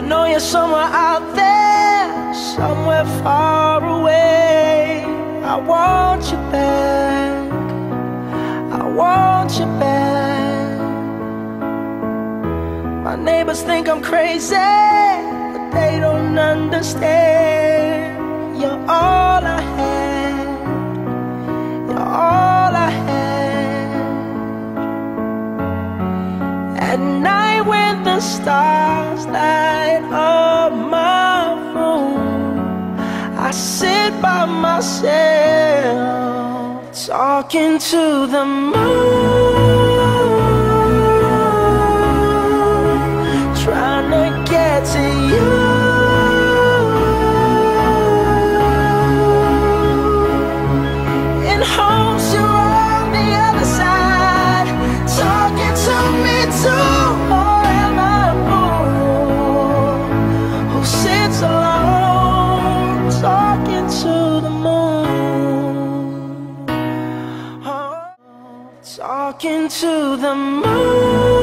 know you're somewhere out there, somewhere far away. I want you back. I want you back. My neighbors think I'm crazy, At night when the stars light up my room, I sit by myself talking to the moon, Talking to the moon.